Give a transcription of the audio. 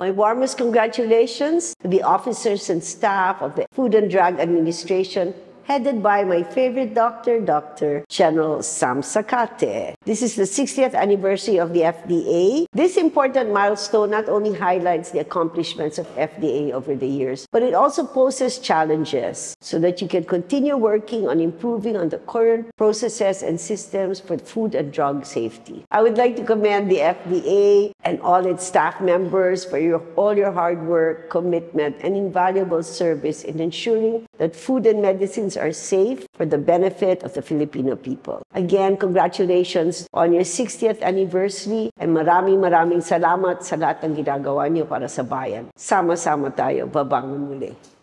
My warmest congratulations to the officers and staff of the Food and Drug Administration headed by my favorite doctor, Dr. General Sam Zacate. This is the 60th anniversary of the FDA. This important milestone not only highlights the accomplishments of FDA over the years, but it also poses challenges so that you can continue working on improving on the current processes and systems for food and drug safety. I would like to commend the FDA and all its staff members for your, all your hard work, commitment, and invaluable service in ensuring that food and medicines are safe for the benefit of the Filipino people. Again, congratulations on your 60th anniversary and maraming maraming salamat sa lahat ng ginagawa niyo para sa bayan. Sama-sama tayo, babangon muli.